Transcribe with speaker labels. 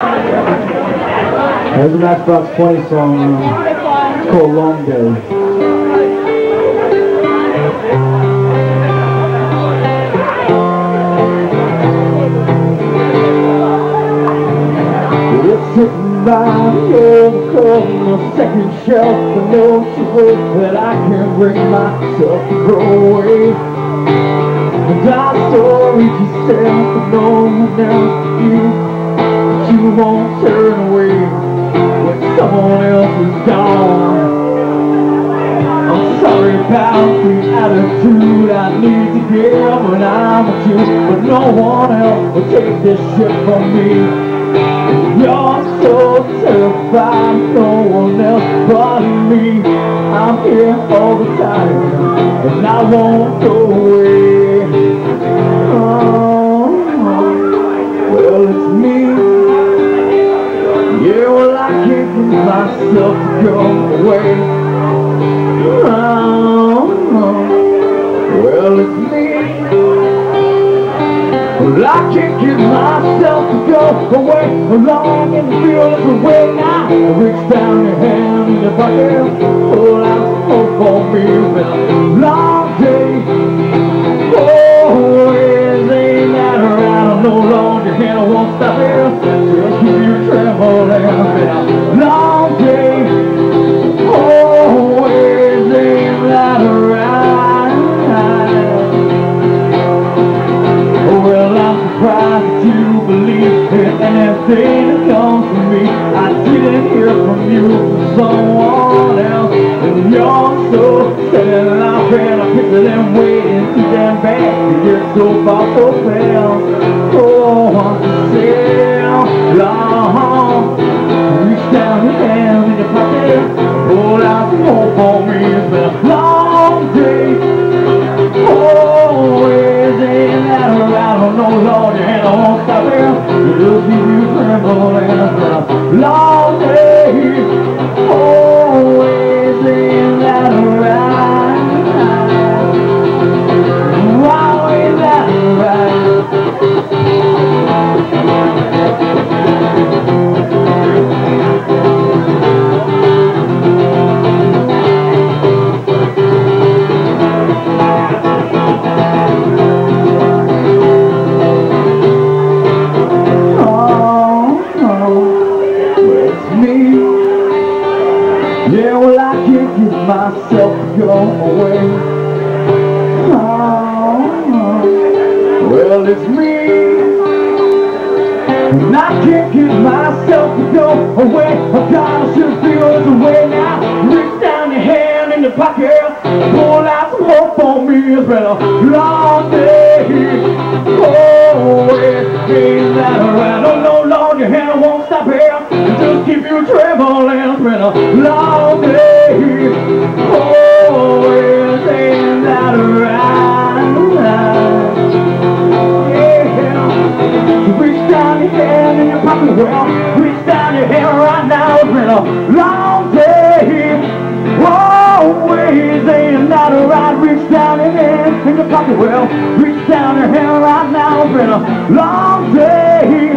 Speaker 1: There's a Matchbox 20 song um, it's called Long Day. Sitting by the old second shelf I know she hopes that I can bring myself to go away And our story to sell for no one else you You won't turn away when someone else is gone. I'm sorry about the attitude I need to give when I'm with you But no one else will take this shit from me. You're so I can't get myself to go away. Oh. Well, it's me. Well, I can't get myself to go away. Along field of the way now. Reach down your hand in your pocket. Anything that comes from me. I didn't hear from you someone else. And you're so sad and I ran. I picture them waiting too damn bad. You get so far so fast. Oh, I'm saying, long. Reach down your hand in your pocket. Pull out some hope for me. It's been a long day. Always in that I don't know, Lord, your hand won't stop here. It'll keep myself go away. Oh, ah. oh, well, it's me. And I can't get myself to go away. I gotta should feel the way now. Reach down your hand in the pocket. Pull out some hope for me. It's been a long day. Oh, it ain't that right. Oh, no, Lord, your hand won't stop here. Just keep you trembling. It's been a long day. Pocket, well, reach down your hand right now. It's been a long day. Always ain't not right. Reach down your hand in your pocket, well, reach down your hand right now. It's been a long day.